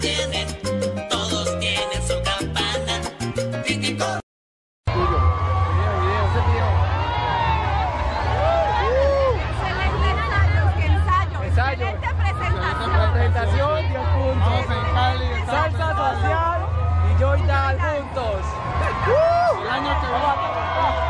tienen, todos tienen su campana. Típico. Excelente ensayo, qué ensayo. Ensayo. Excelente presentación. Presentación, 10 puntos. Salsa social y Joydal juntos. El año que viene.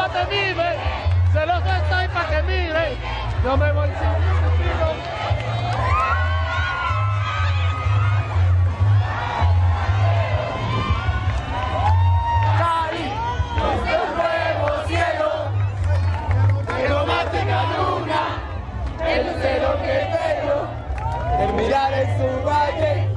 Mundo te mire, se los estoy para que mire. No me voy sin luna, el cero que tengo, el mirar en su valle,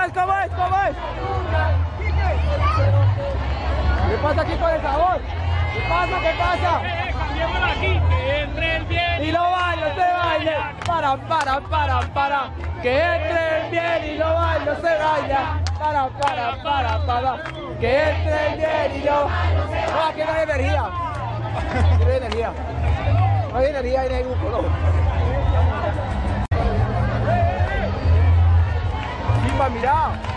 ¿Cómo es, cómo es, cómo es? ¿Qué pasa aquí con el sabor? ¿Qué pasa, qué pasa? Cambiémoslo aquí, que entre el bien. Y lo bailo, se baila. Para, para, para, para. Que entre el bien y lo bailo, se baila. Para, para, para, para. Que entre el bien y lo No, aquí no hay energía. Aquí no hay energía. No hay energía en el grupo, no. família